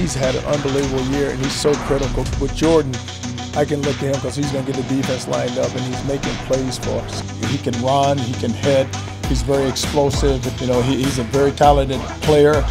he's had an unbelievable year, and he's so critical. With Jordan, I can look to him because he's going to get the defense lined up, and he's making plays for us. He can run, he can hit, he's very explosive. You know, he, he's a very talented player.